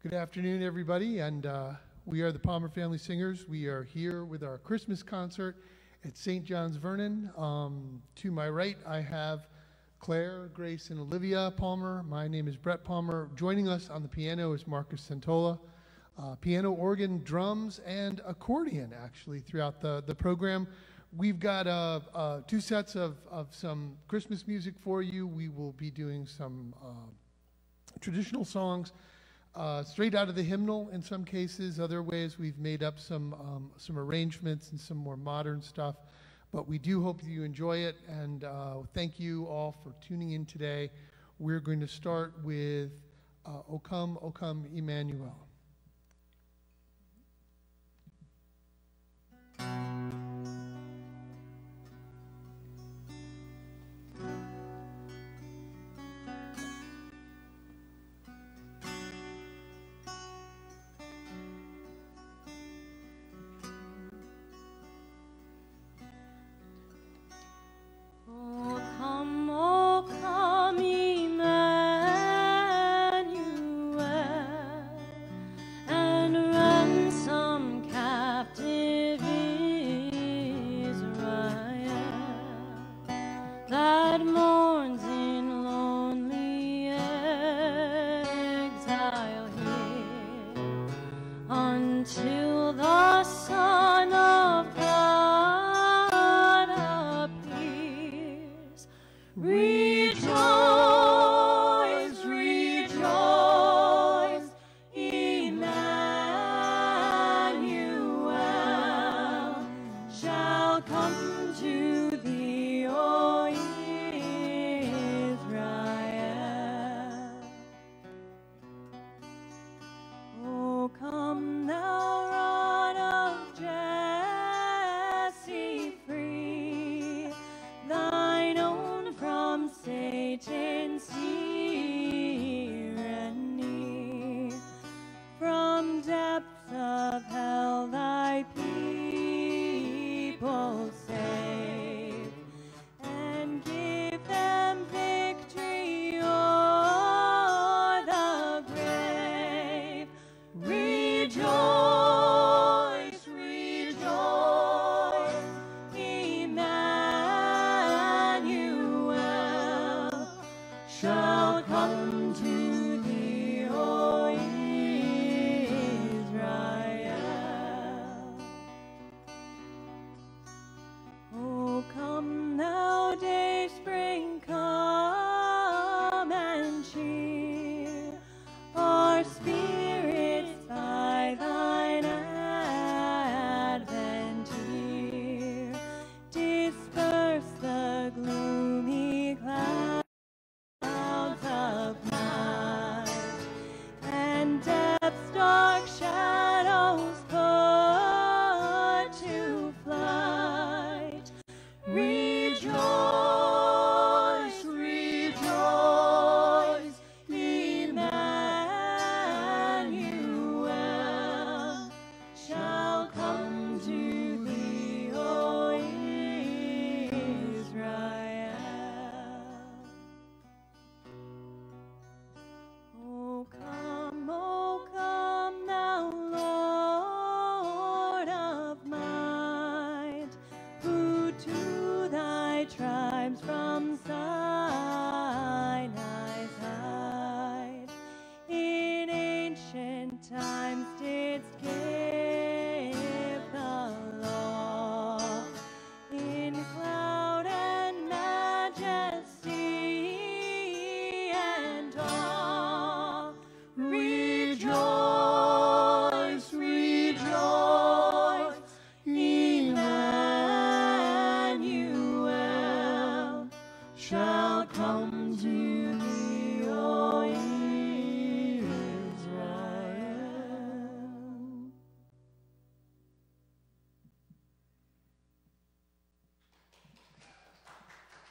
Good afternoon, everybody, and uh, we are the Palmer Family Singers. We are here with our Christmas concert at St. John's Vernon. Um, to my right, I have Claire, Grace, and Olivia Palmer. My name is Brett Palmer. Joining us on the piano is Markus Centola. Uh, piano, organ, drums, and accordion, actually, throughout the, the program. We've got uh, uh, two sets of, of some Christmas music for you. We will be doing some uh, traditional songs uh, straight out of the hymnal in some cases. Other ways, we've made up some, um, some arrangements and some more modern stuff. But we do hope that you enjoy it, and uh, thank you all for tuning in today. We're going to start with uh, O Come, O Come, Emmanuel.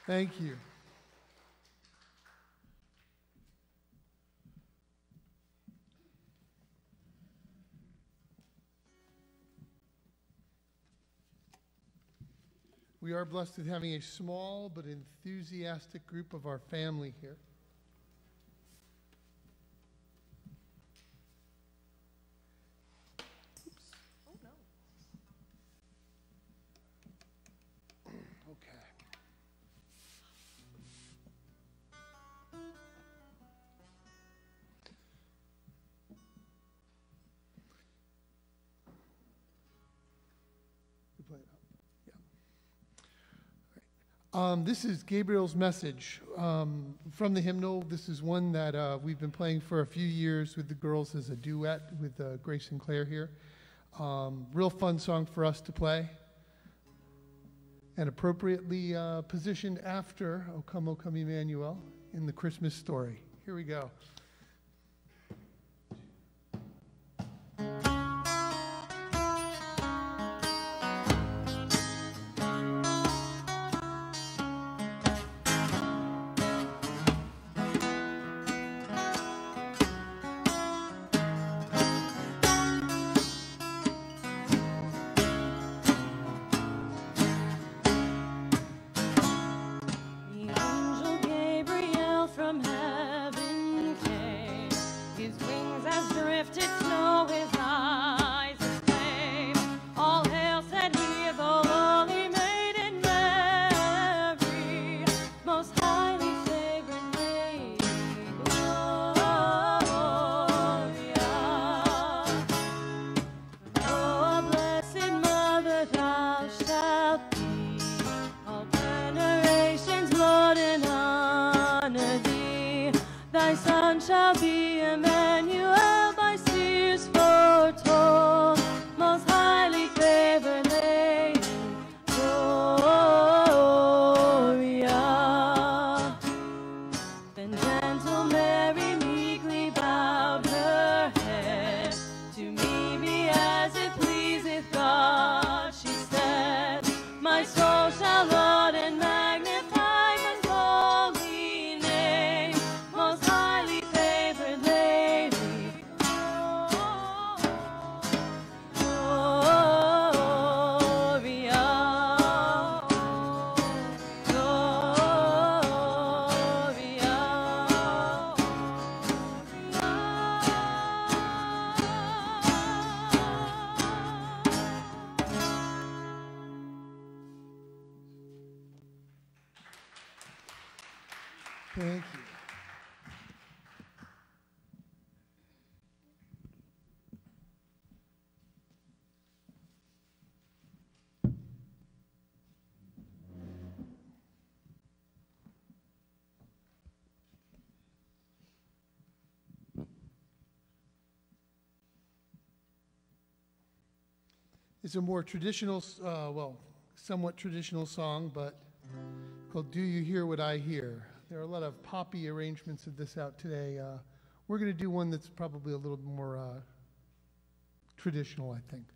Thank you. We are blessed with having a small but enthusiastic group of our family here. Um, this is Gabriel's message um, from the hymnal. This is one that uh, we've been playing for a few years with the girls as a duet with uh, Grace and Claire here. Um, real fun song for us to play. And appropriately uh, positioned after O Come, O Come Emmanuel in the Christmas story. Here we go. shall It's a more traditional, uh, well, somewhat traditional song, but called Do You Hear What I Hear? There are a lot of poppy arrangements of this out today. Uh, we're going to do one that's probably a little more uh, traditional, I think.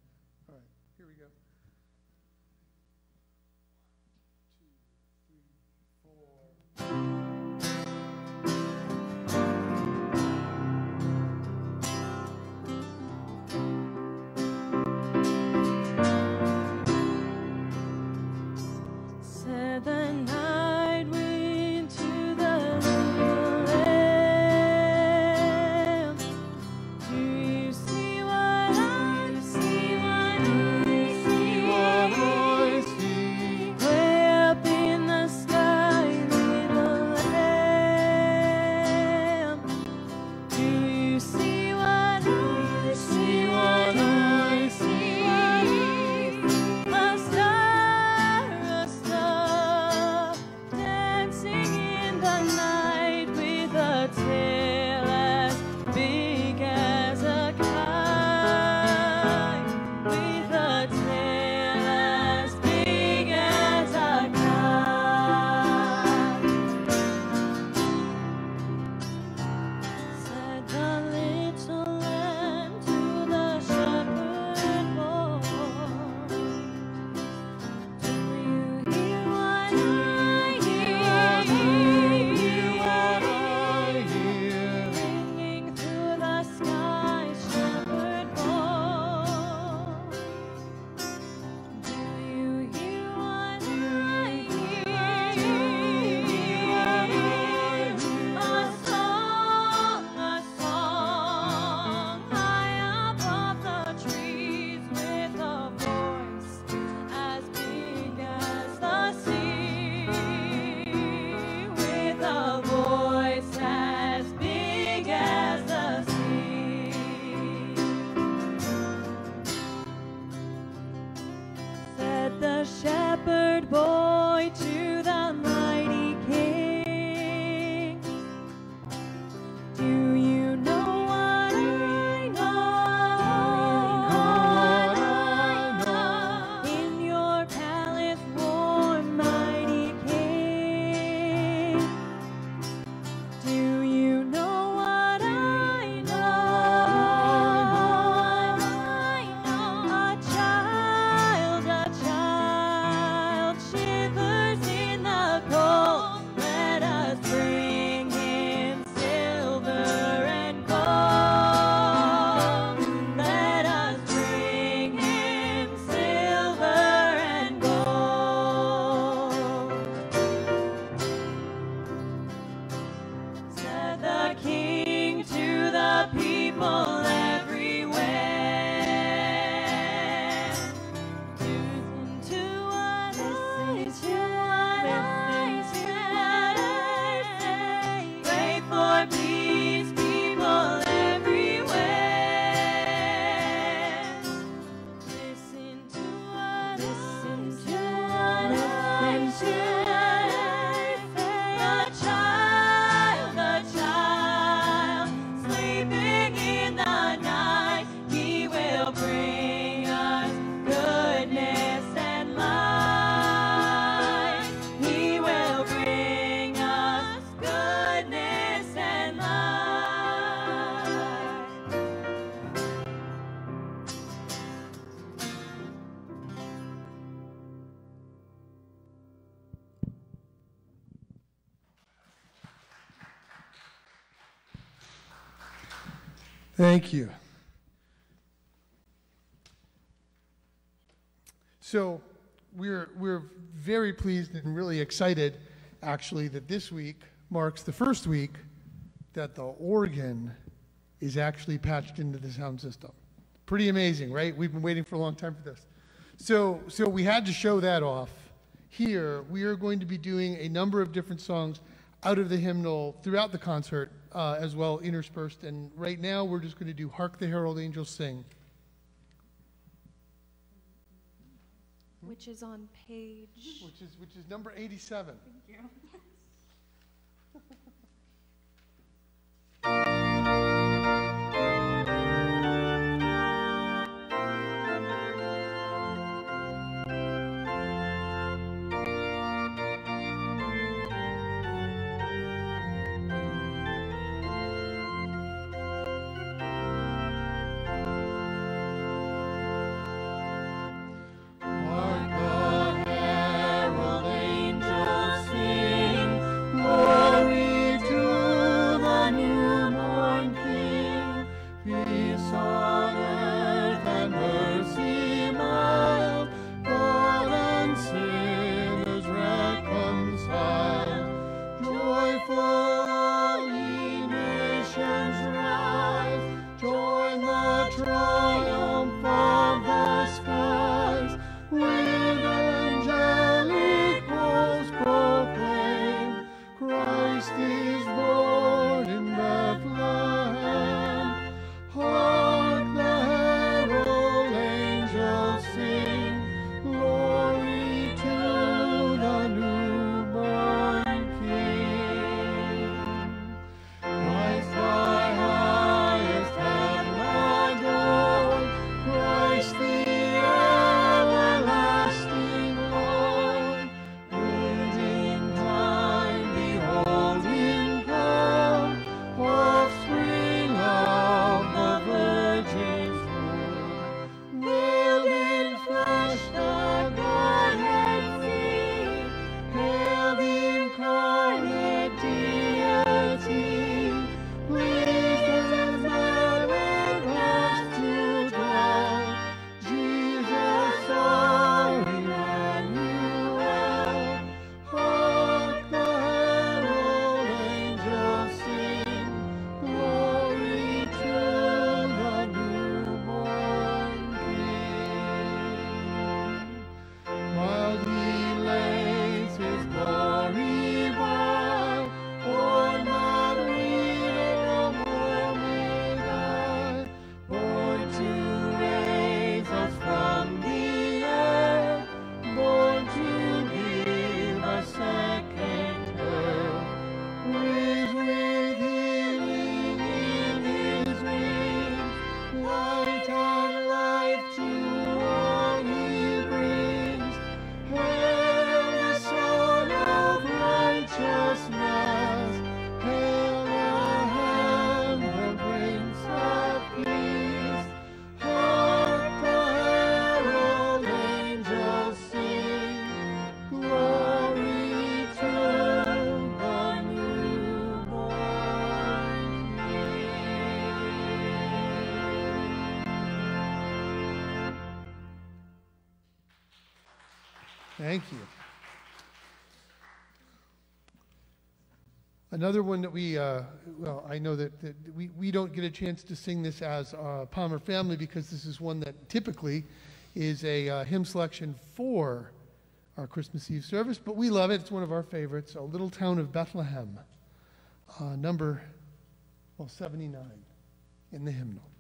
Thank you. So we're, we're very pleased and really excited, actually, that this week marks the first week that the organ is actually patched into the sound system. Pretty amazing, right? We've been waiting for a long time for this. So, so we had to show that off. Here, we are going to be doing a number of different songs out of the hymnal throughout the concert, uh, as well interspersed. And right now, we're just going to do "Hark the Herald Angels Sing." which is on page. which is which is number 87. Thank the Thank you. Another one that we, uh, well, I know that, that we, we don't get a chance to sing this as uh, Palmer family because this is one that typically is a uh, hymn selection for our Christmas Eve service, but we love it. It's one of our favorites, A Little Town of Bethlehem, uh, number, well, 79 in the hymnal.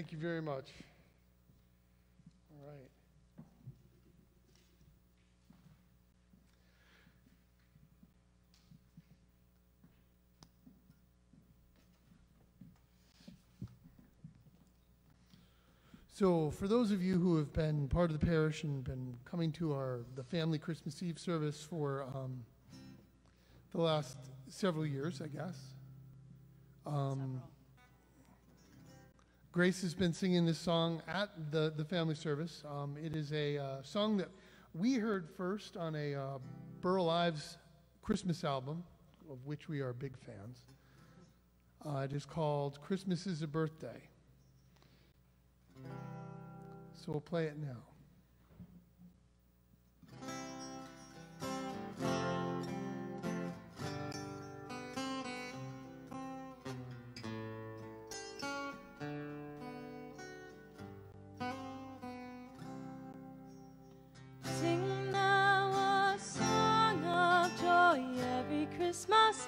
Thank you very much. All right. So, for those of you who have been part of the parish and been coming to our the family Christmas Eve service for um, the last several years, I guess. Um, Grace has been singing this song at the, the family service. Um, it is a uh, song that we heard first on a uh, Burl Ives Christmas album, of which we are big fans. Uh, it is called Christmas is a Birthday. So we'll play it now.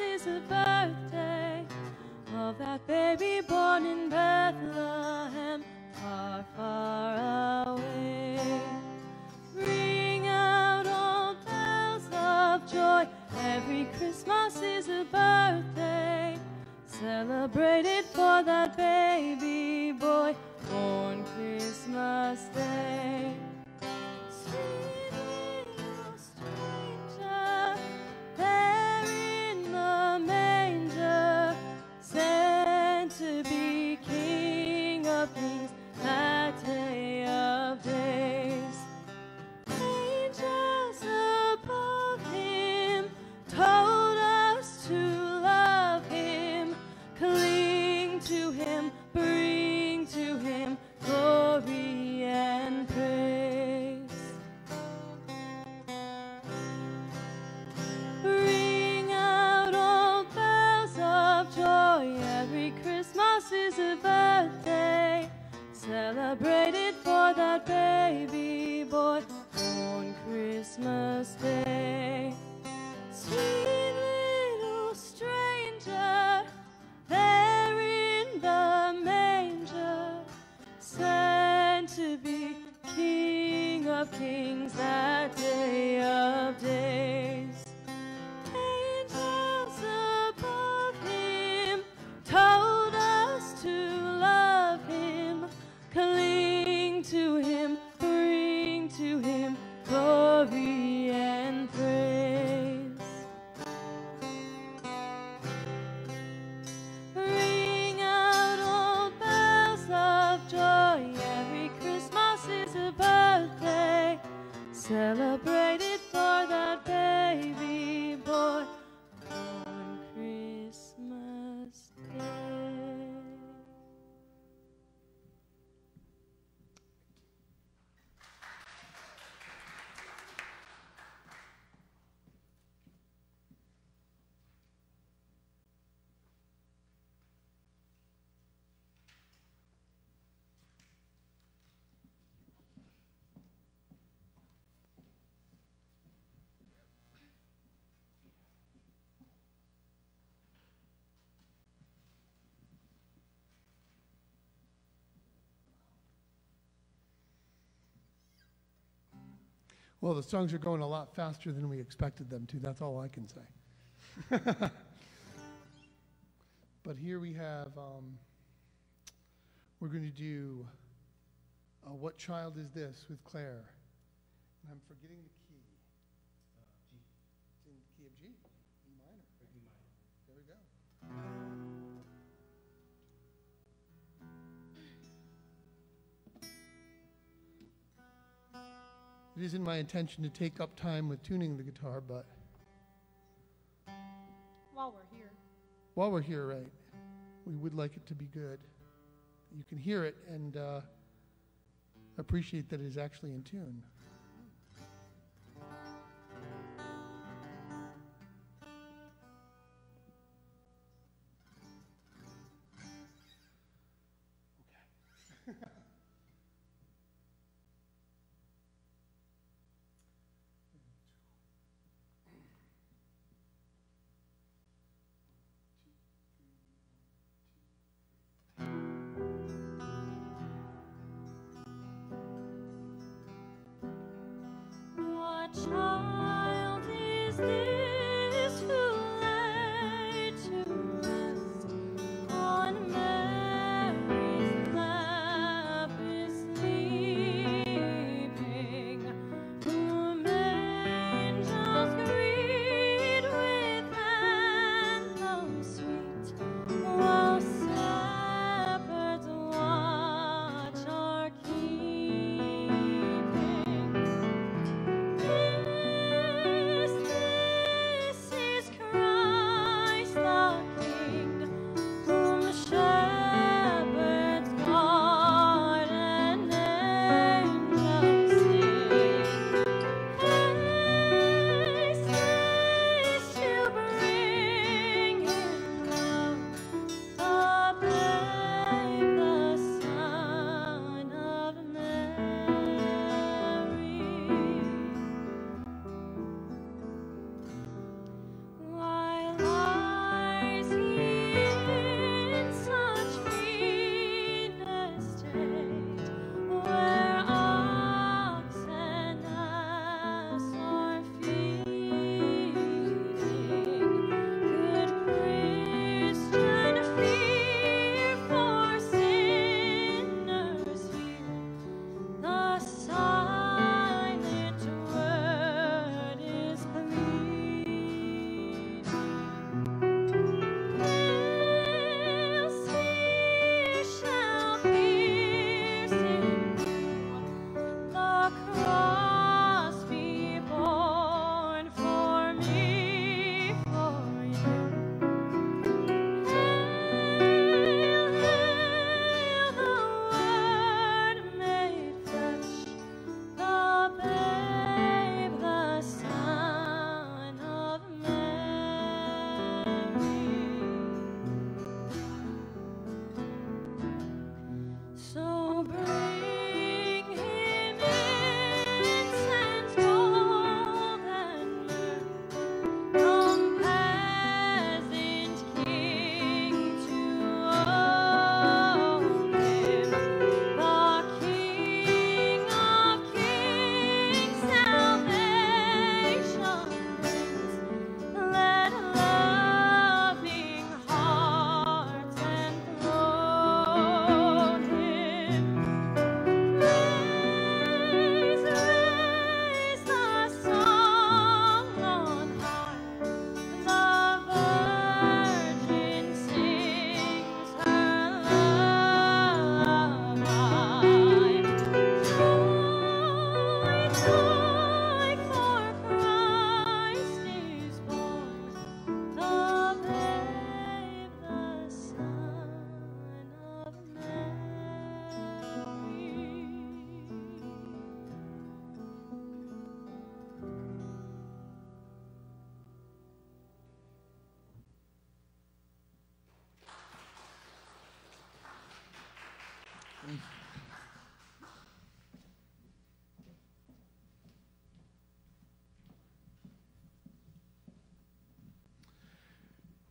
Is the birthday of that baby born in Bethlehem, Well, the songs are going a lot faster than we expected them to. That's all I can say. but here we have, um, we're going to do uh, What Child Is This with Claire. And I'm forgetting the key. It isn't my intention to take up time with tuning the guitar, but While we're here. while we're here, right, we would like it to be good. You can hear it and uh, appreciate that it is actually in tune.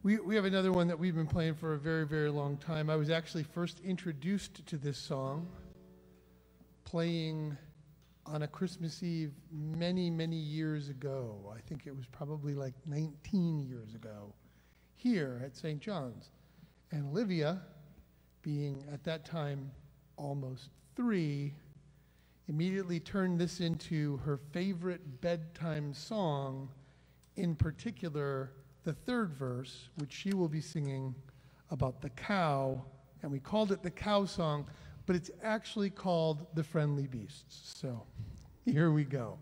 We, we have another one that we've been playing for a very, very long time. I was actually first introduced to this song playing on a Christmas Eve many, many years ago. I think it was probably like 19 years ago here at St. John's. And Olivia, being at that time almost three, immediately turned this into her favorite bedtime song, in particular, the third verse, which she will be singing about the cow. And we called it the cow song, but it's actually called the friendly beasts. So here we go.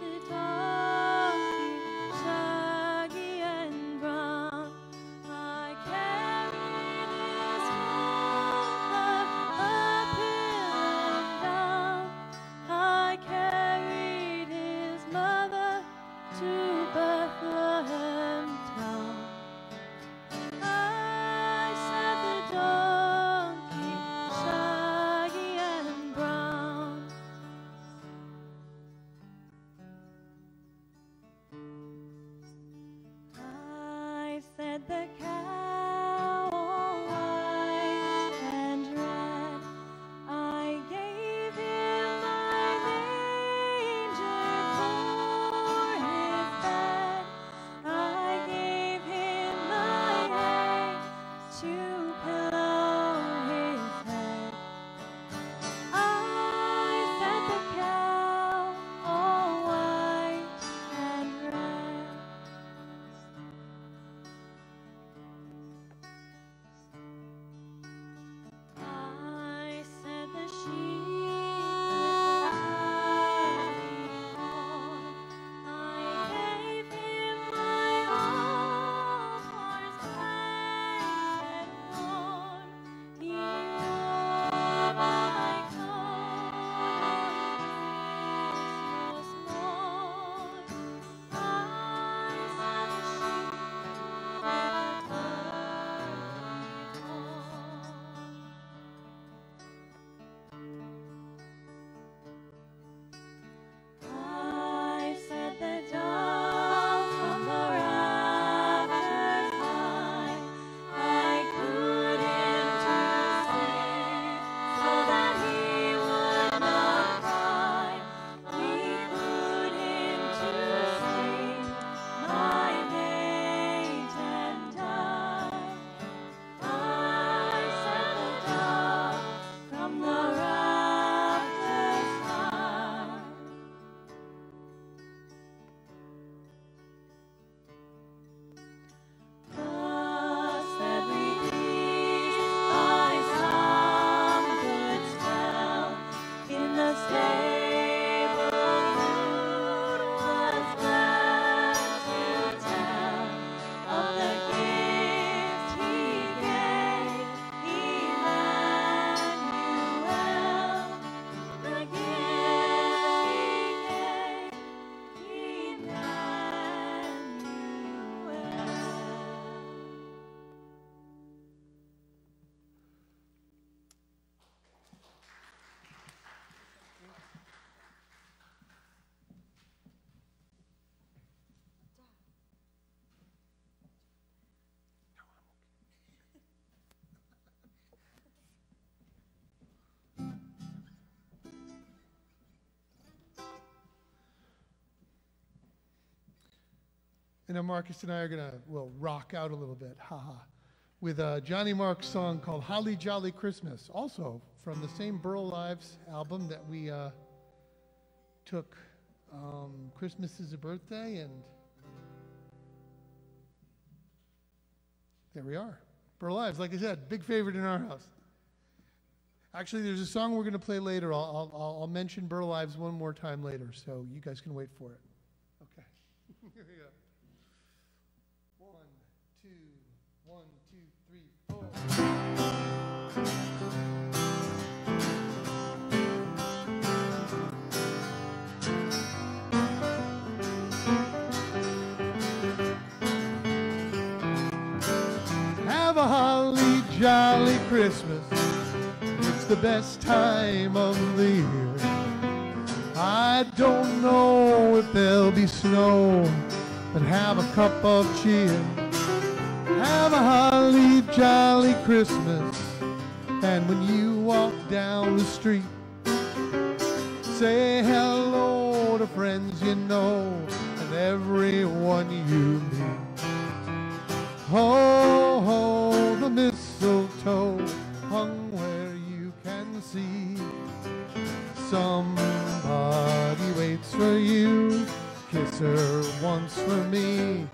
the time. And now Markus and I are gonna well rock out a little bit, haha, with a Johnny Marks song called "Holly Jolly Christmas," also from the same Burl Ives album that we uh, took. Um, Christmas is a birthday, and there we are. Burl Ives, like I said, big favorite in our house. Actually, there's a song we're going to play later. I'll, I'll, I'll mention Burl Ives one more time later, so you guys can wait for it. Okay. Here we go. One, two, one, two, three, four. Have a holly jolly Christmas. It's the best time of the year. I don't know if there'll be snow, but have a cup of cheer. Have a holly jolly Christmas. And when you walk down the street, say hello to friends you know and everyone you meet. Ho, ho, the mistletoe hung where you can see. Somebody waits for you. Kiss her once for me.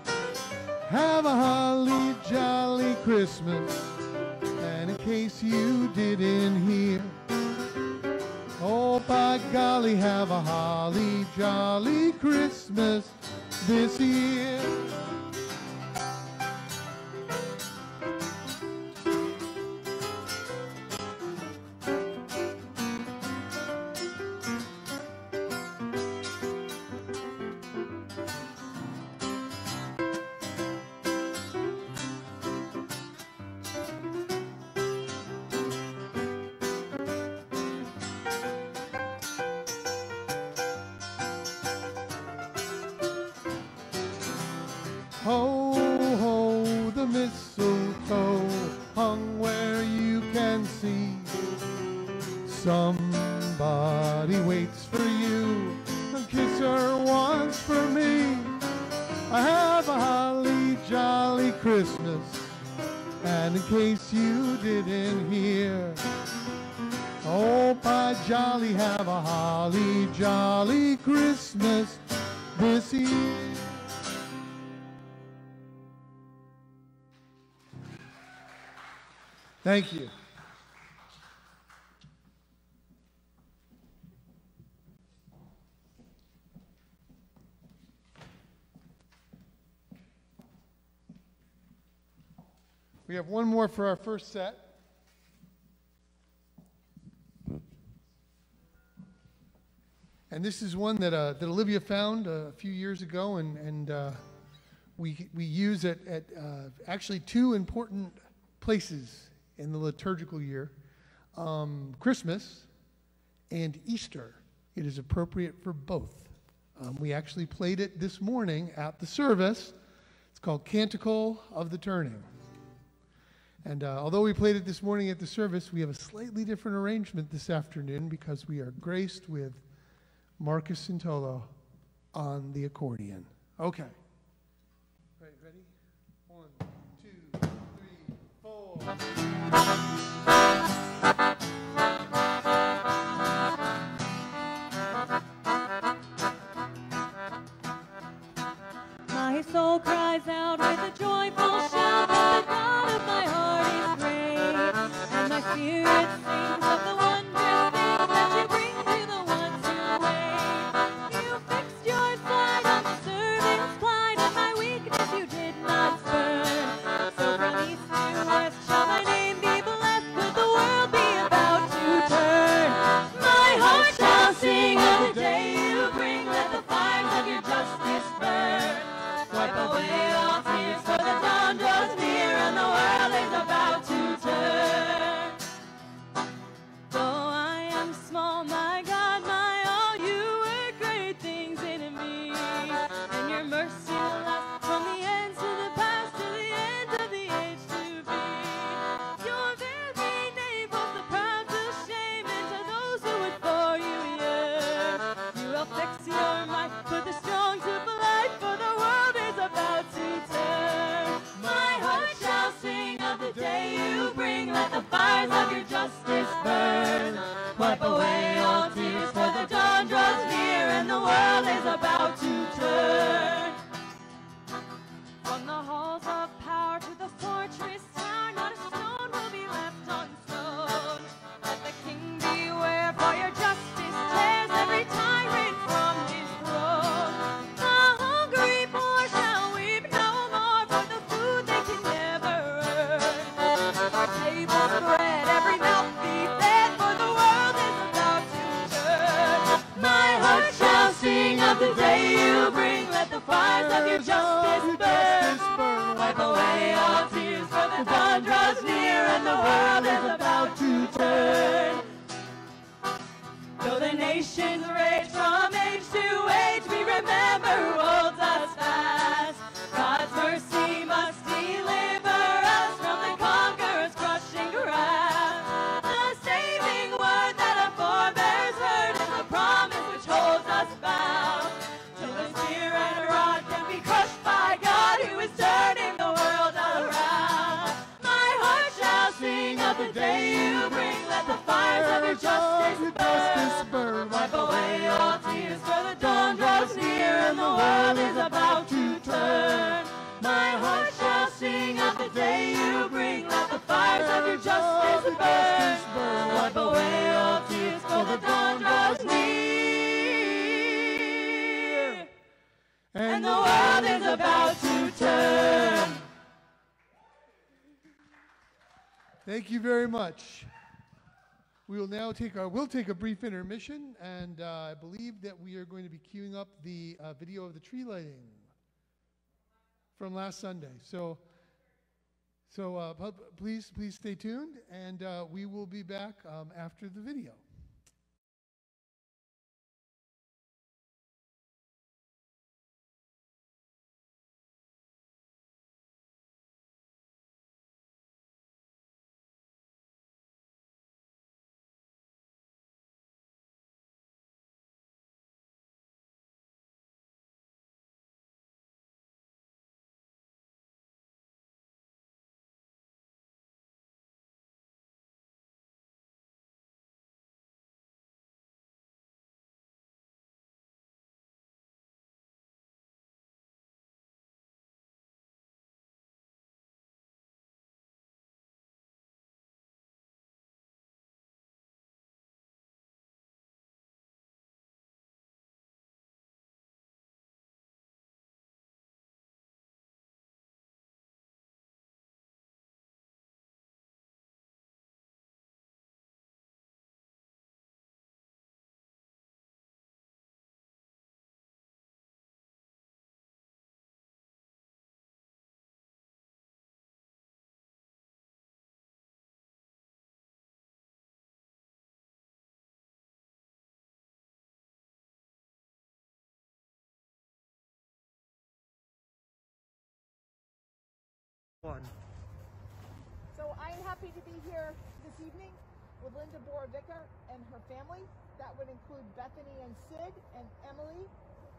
Have a holly jolly Christmas. And in case you didn't hear, oh by golly, have a holly jolly Christmas this year. Thank you. We have one more for our first set. And this is one that, uh, that Olivia found uh, a few years ago, and, and uh, we, we use it at uh, actually two important places in the liturgical year, um, Christmas and Easter. It is appropriate for both. Um, we actually played it this morning at the service. It's called Canticle of the Turning. And uh, although we played it this morning at the service, we have a slightly different arrangement this afternoon because we are graced with Markus Centola on the accordion. Okay. My soul cries out with a joyful shout. It's on. world is about to turn. My heart shall sing of the day you bring. Let the fires of your justice burn. Wipe away all tears till the dawn draws near. And the world is about to turn. Thank you very much. We will now take our, we'll take a brief intermission, and uh, I believe that we are going to be queuing up the uh, video of the tree lighting from last Sunday. So, so uh, please, please stay tuned, and uh, we will be back um, after the video. So I am happy to be here this evening with Linda Borovicker and her family. That would include Bethany and Sid and Emily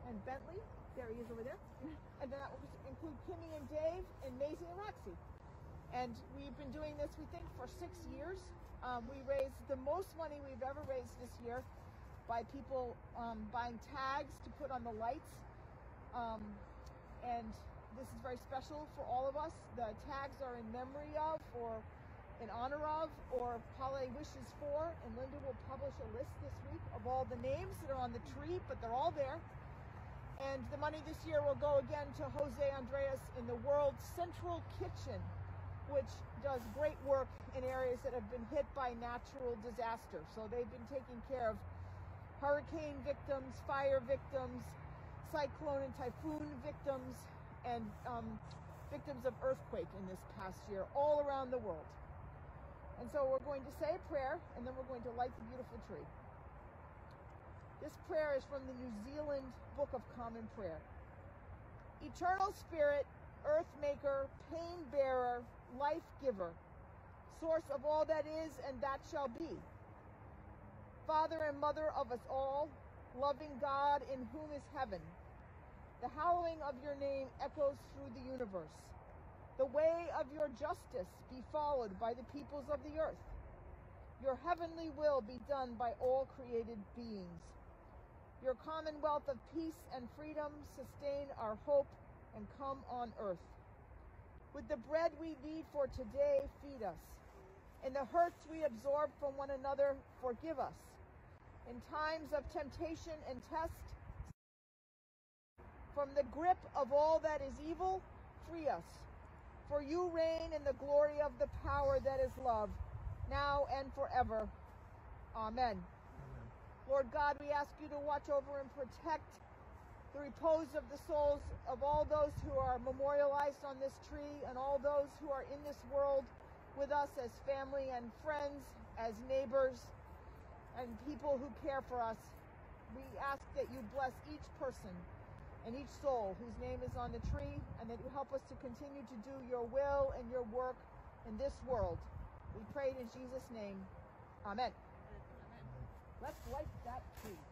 and Bentley. There he is over there. and then that would include Kimmy and Dave and Maisie and Roxy. And we've been doing this, we think, for six years. Um, we raised the most money we've ever raised this year by people um, buying tags to put on the lights. Um, and this is very special for all of us. The tags are in memory of, or in honor of, or Polly wishes for, and Linda will publish a list this week of all the names that are on the tree, but they're all there. And the money this year will go again to Jose Andreas in the World Central Kitchen, which does great work in areas that have been hit by natural disaster. So they've been taking care of hurricane victims, fire victims, cyclone and typhoon victims, and um, victims of earthquake in this past year all around the world. And so we're going to say a prayer and then we're going to light the beautiful tree. This prayer is from the New Zealand Book of Common Prayer. Eternal Spirit, Earth Maker, Pain Bearer, Life Giver, Source of all that is and that shall be. Father and Mother of us all, loving God in whom is heaven. The hallowing of your name echoes through the universe. The way of your justice be followed by the peoples of the earth. Your heavenly will be done by all created beings. Your commonwealth of peace and freedom sustain our hope and come on earth. With the bread we need for today, feed us. In the hurts we absorb from one another, forgive us. In times of temptation and test, from the grip of all that is evil, free us. For you reign in the glory of the power that is love, now and forever. Amen. Lord God, we ask you to watch over and protect the repose of the souls of all those who are memorialized on this tree and all those who are in this world with us as family and friends, as neighbors, and people who care for us. We ask that you bless each person and each soul whose name is on the tree, and that you help us to continue to do your will and your work in this world. We pray it in Jesus' name. Amen. Let's light that tree.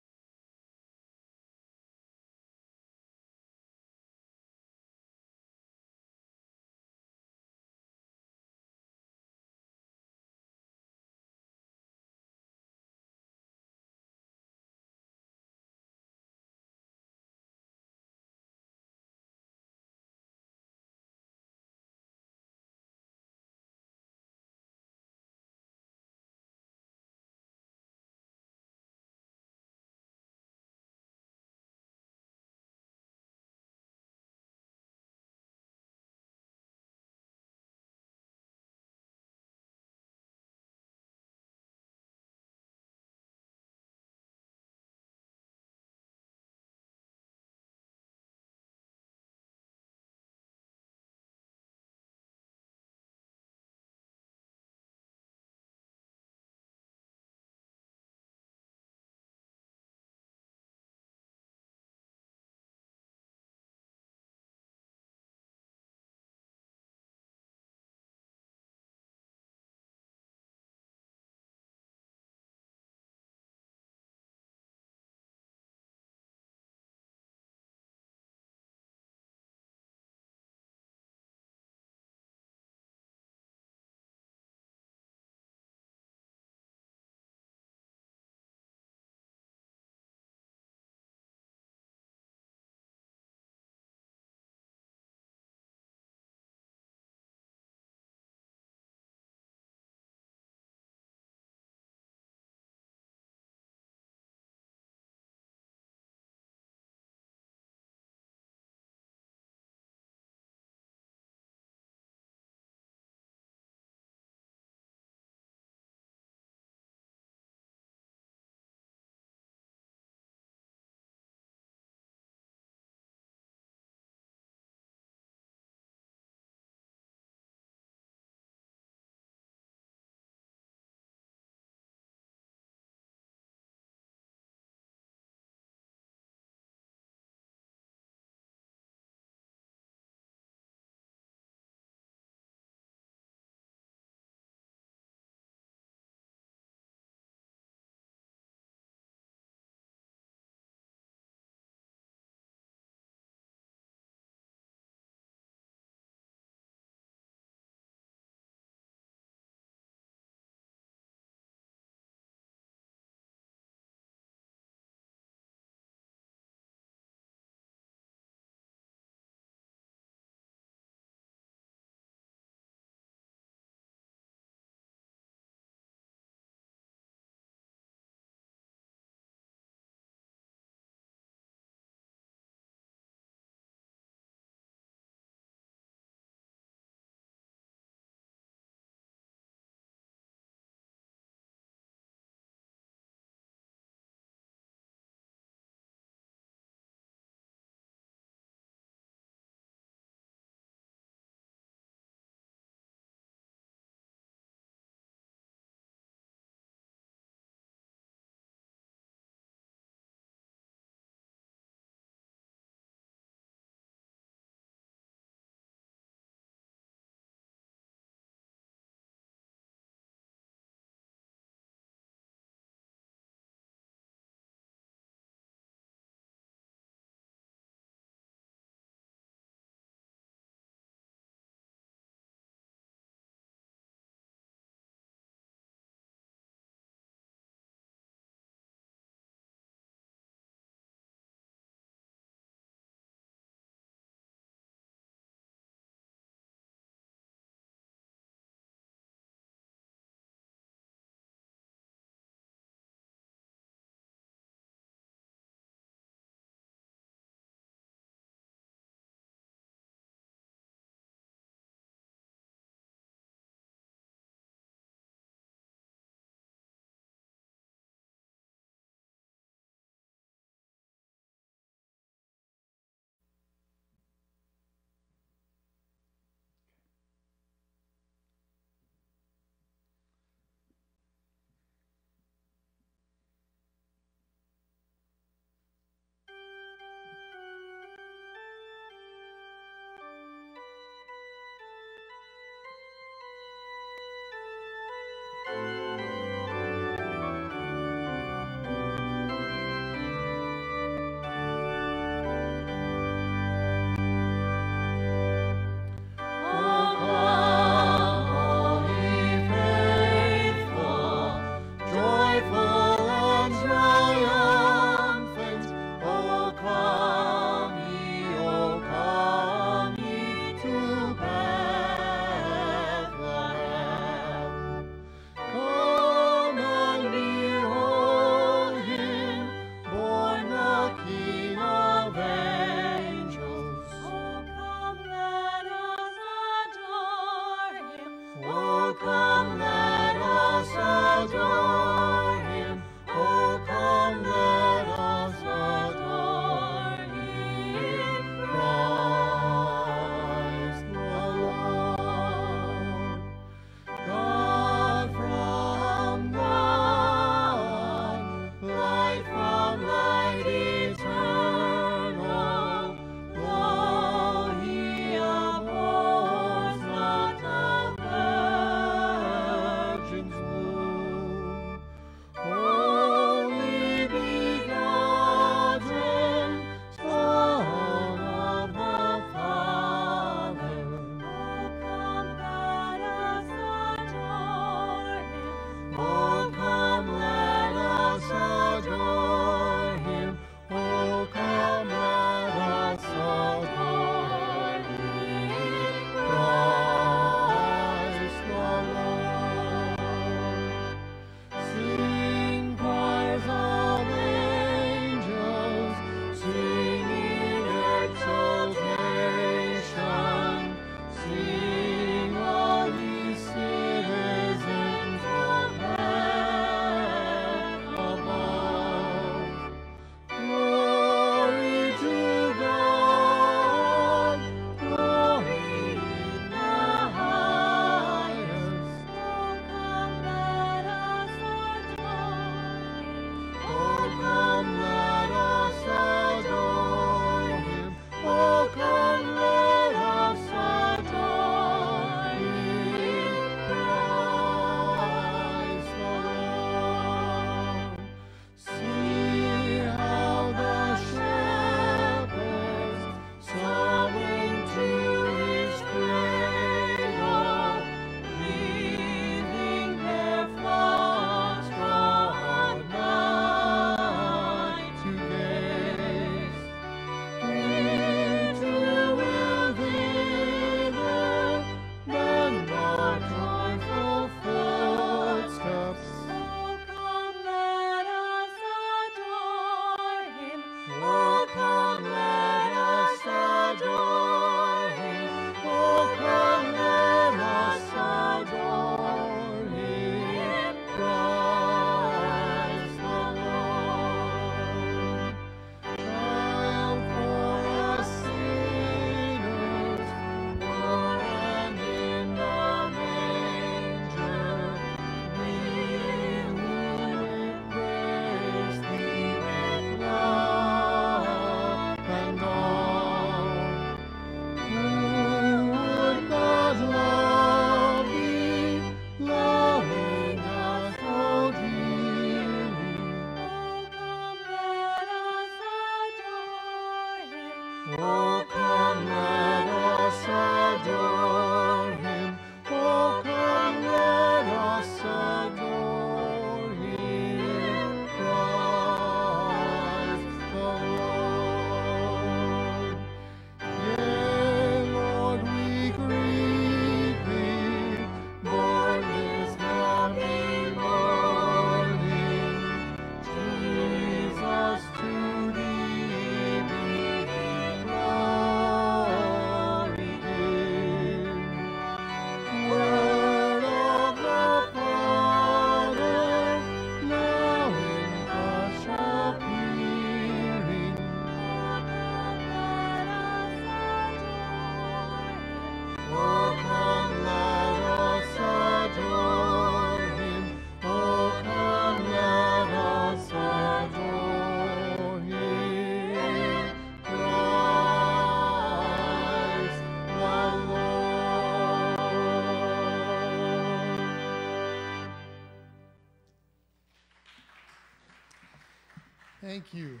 Thank you.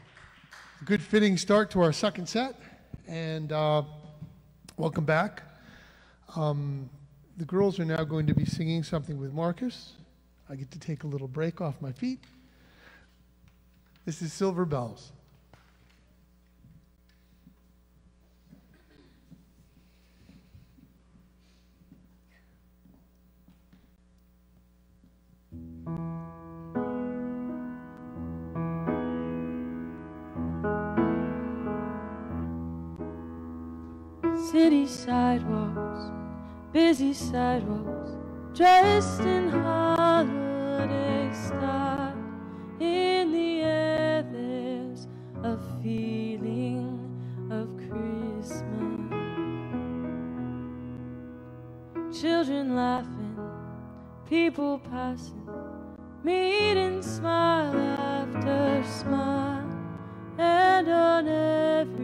Good fitting start to our second set, and uh, welcome back. Um, the girls are now going to be singing something with Markus. I get to take a little break off my feet. This is Silver Bells. Sidewalks, busy sidewalks, dressed in holiday style. In the air, there's a feeling of Christmas. Children laughing, people passing, meeting smile after smile, and on every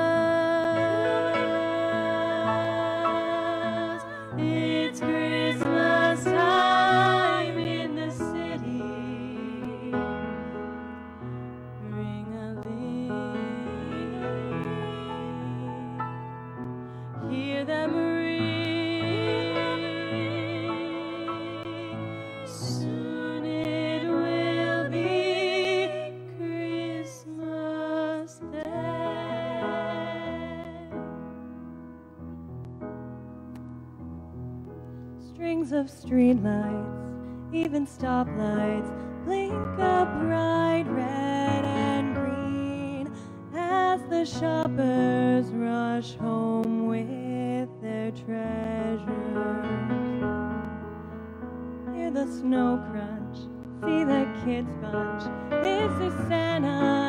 Strings of streetlights, even stoplights, blink a bright red and green as the shoppers rush home with their treasures. Hear the snow crunch, see the kids bunch. This is Santa's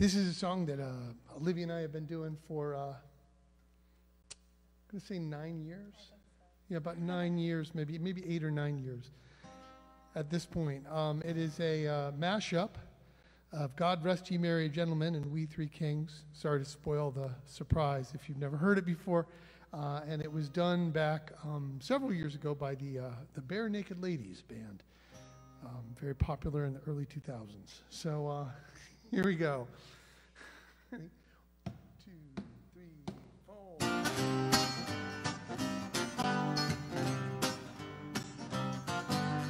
This is a song that uh, Olivia and I have been doing for, uh, I'm going to say nine years. Yeah, about nine years, maybe maybe eight or nine years at this point. Um, it is a uh, mashup of God Rest Ye Merry Gentlemen and We Three Kings. Sorry to spoil the surprise if you've never heard it before. Uh, and it was done back um, several years ago by the, uh, the Barenaked Ladies band, um, very popular in the early 2000s. So uh, here we go.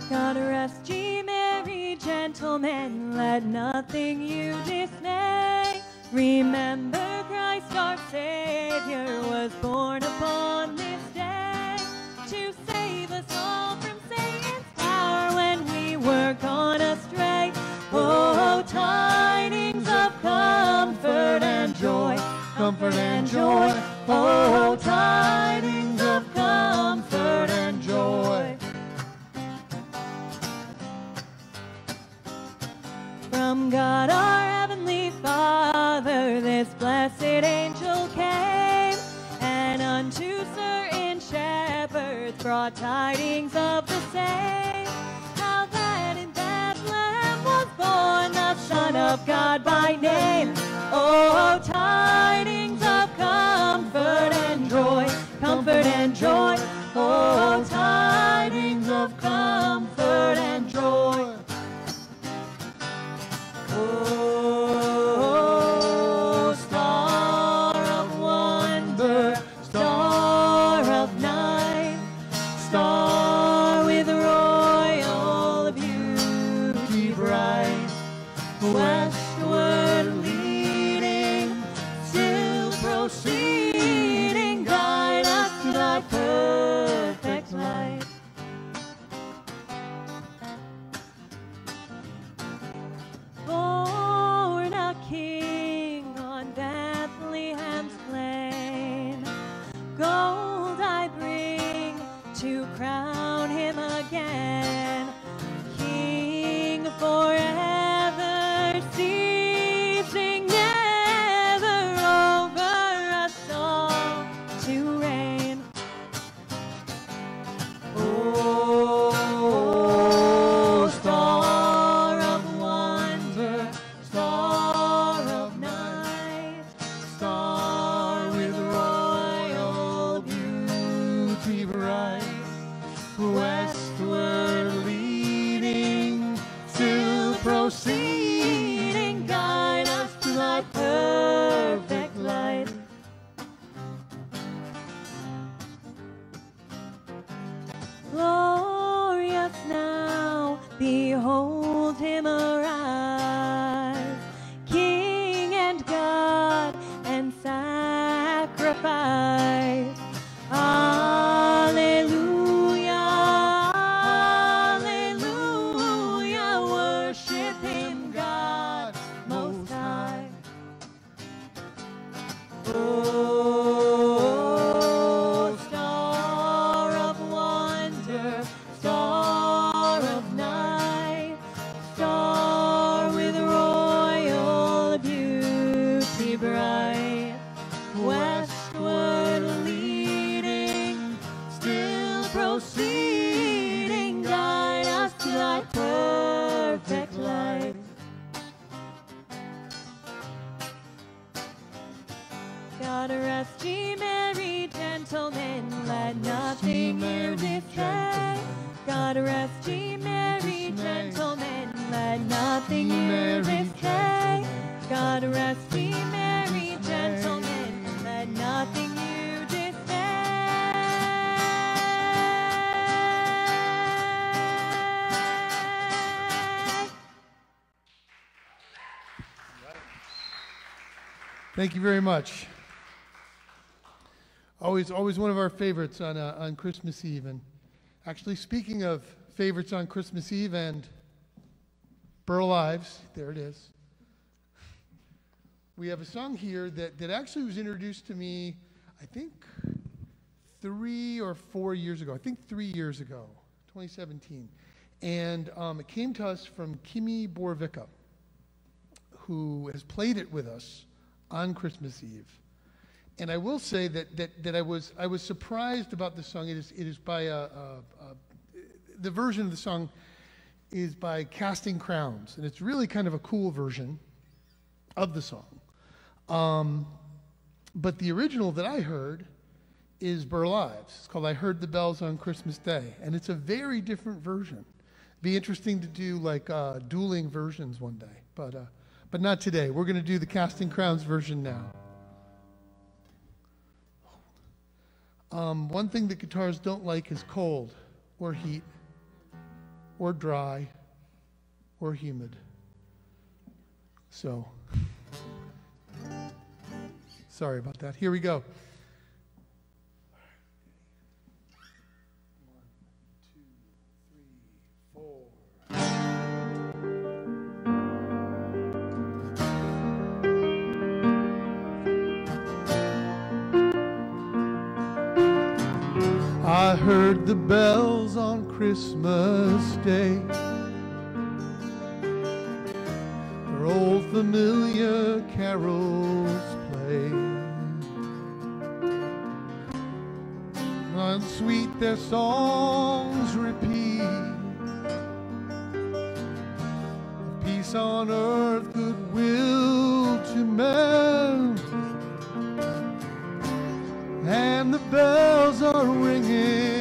God rest ye merry gentlemen, let nothing you dismay. Remember Christ our Savior was born upon this day to save us all from Satan's power when we were gone astray. Oh, tidings of comfort and joy, comfort and joy. Oh, tidings of comfort and joy. From God our heavenly Father, this blessed angel came, and unto certain shepherds brought tidings of the same. Son of God by name. Oh, tidings of comfort and joy, comfort and joy. Oh, tidings of comfort Oh, Thank you very much. Always, always one of our favorites on, uh, on Christmas Eve. And actually, speaking of favorites on Christmas Eve and Burl Ives, there it is. We have a song here that, that actually was introduced to me, I think, three or four years ago. I think three years ago, 2017. And um, it came to us from Kimi Borvica, who has played it with us on Christmas Eve. And I will say that, that, that I, was, I was surprised about the song. It is, it is by a, a, a, the version of the song is by Casting Crowns, and it's really kind of a cool version of the song. Um, but the original that I heard is Burl Ives. It's called I Heard the Bells on Christmas Day, and it's a very different version. Be interesting to do like uh, dueling versions one day, but, uh, but not today. We're going to do the Casting Crowns version now. Um, one thing that guitars don't like is cold or heat or dry or humid. So, sorry about that. Here we go. I heard the bells on Christmas Day. Their old familiar carols play. And sweet their songs repeat. Peace on earth, goodwill to men and the bells are ringing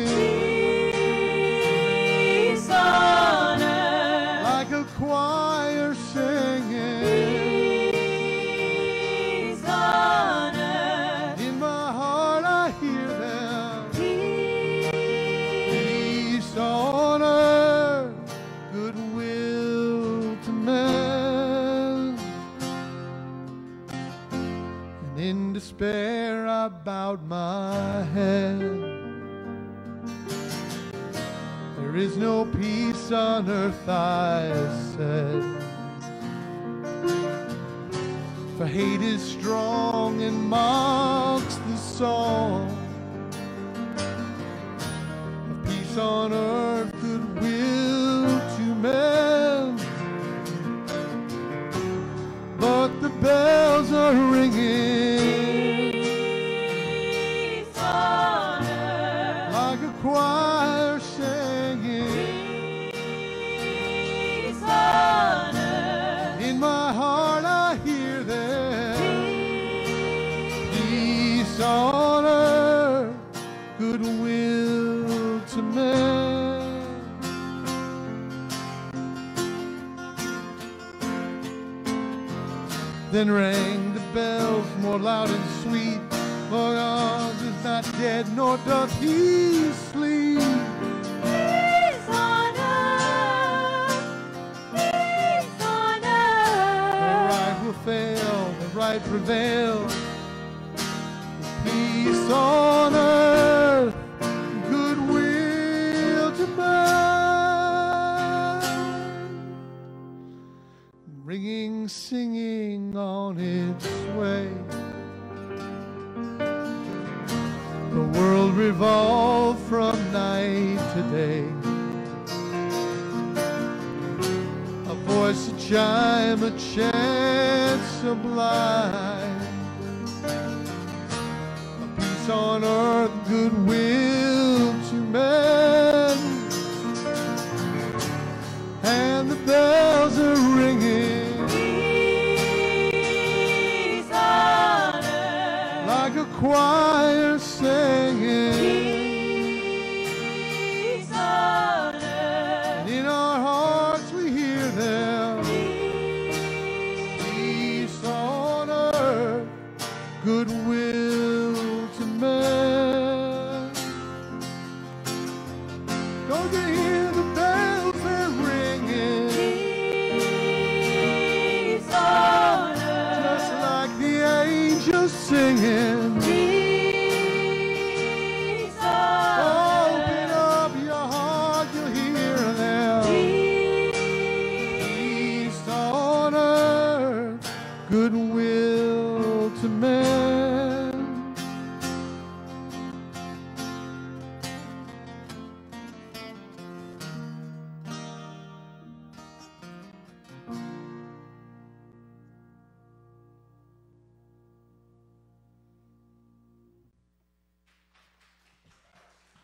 goodwill to men.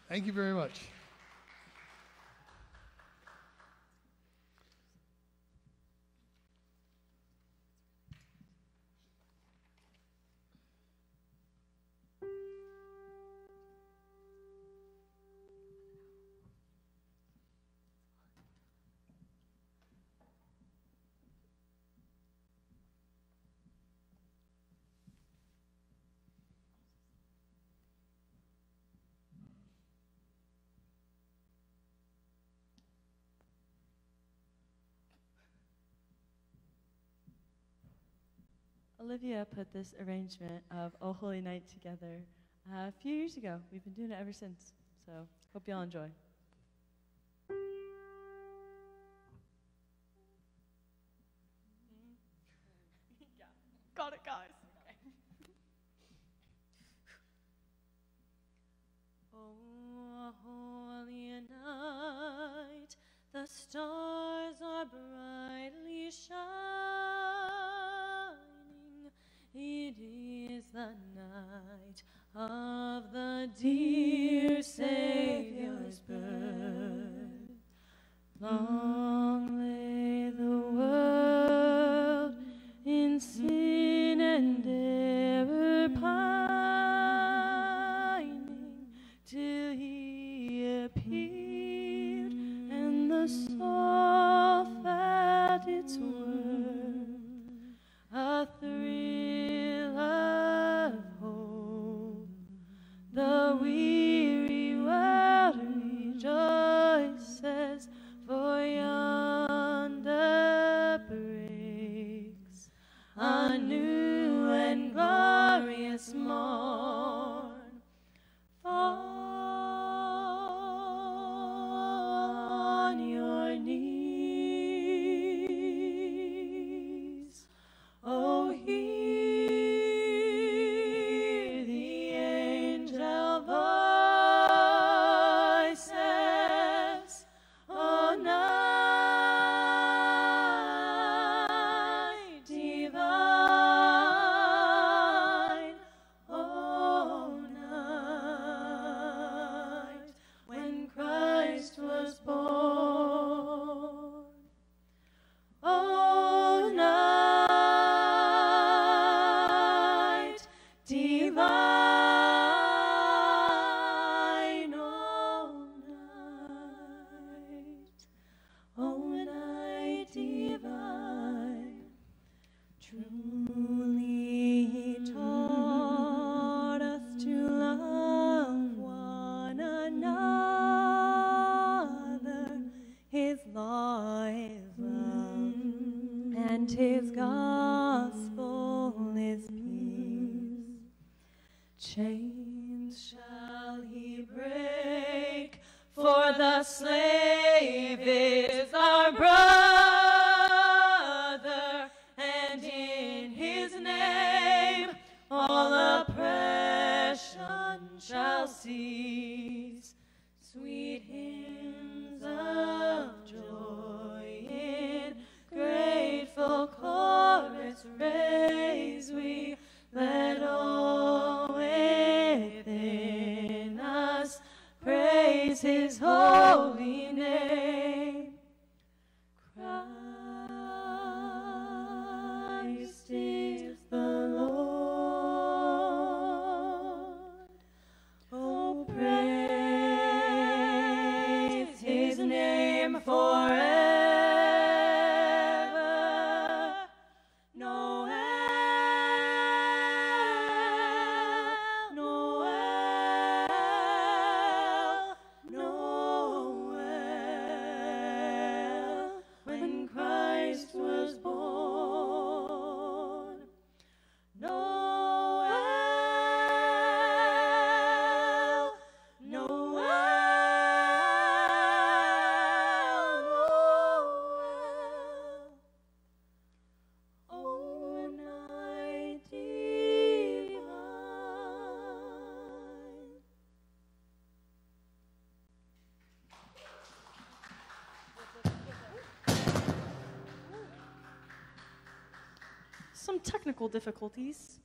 Thank you very much. Olivia put this arrangement of Oh Holy Night together uh, a few years ago. We've been doing it ever since, so hope y'all enjoy. dear Savior. technical difficulties.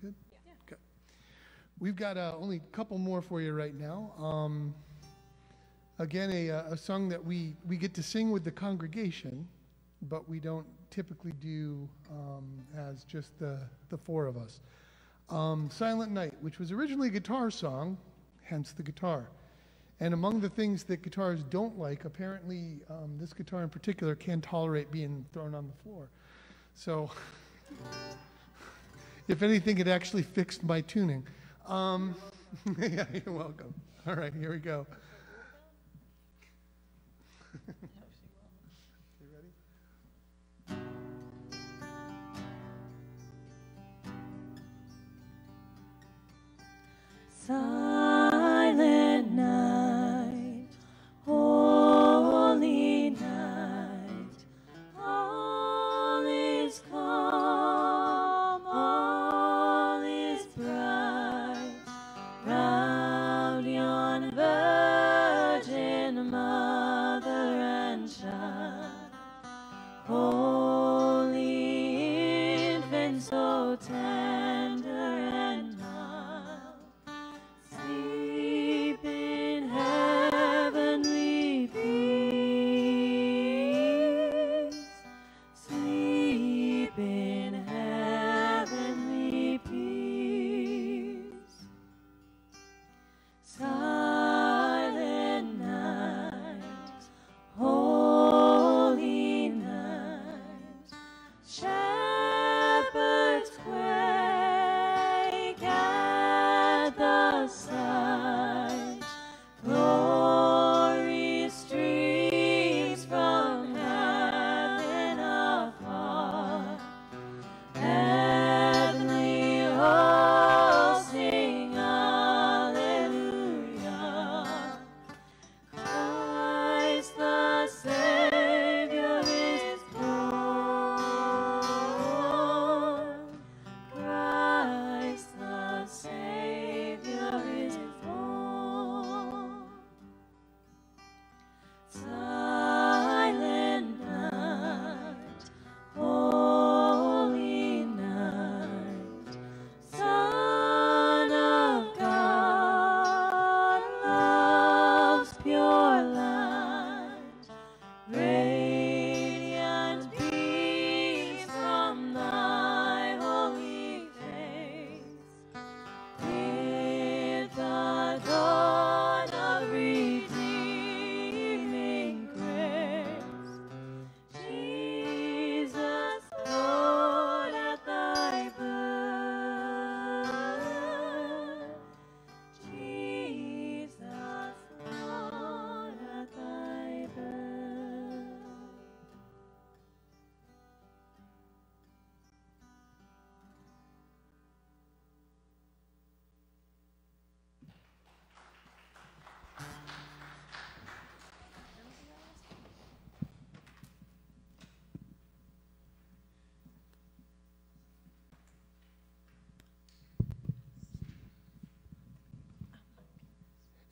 Good? Okay. We've got uh, only a couple more for you right now. Um, Again, a, uh, a song that we, we get to sing with the congregation, but we don't typically do um, as just the, the four of us. Um, Silent Night, which was originally a guitar song, hence the guitar. And among the things that guitars don't like, apparently um, this guitar in particular can't tolerate being thrown on the floor. So, if anything, it actually fixed my tuning. Um, yeah, you're welcome. All right, here we go.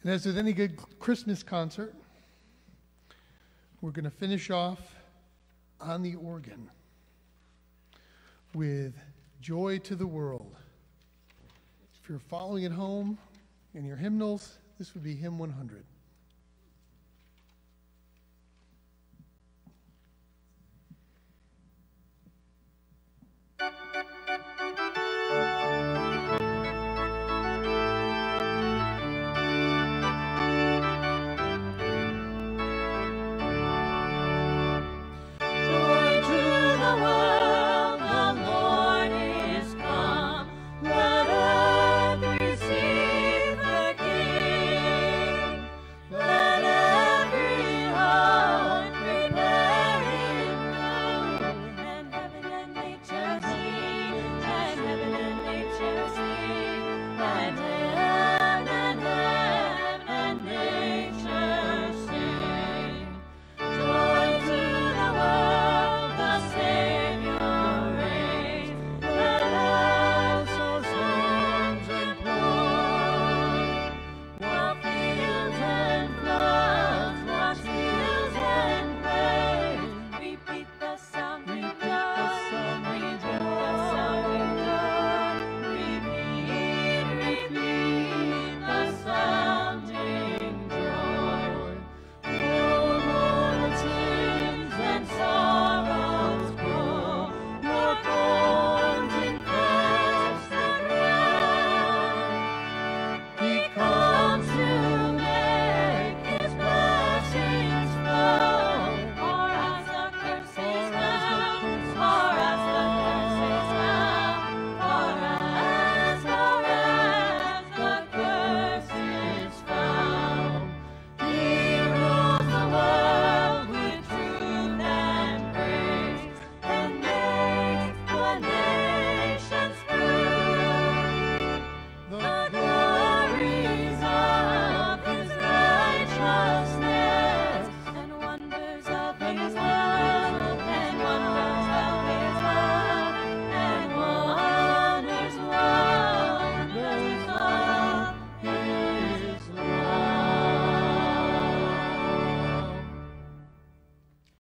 And as with any good Christmas concert, we're going to finish off on the organ with Joy to the World. If you're following at home in your hymnals, this would be hymn 100.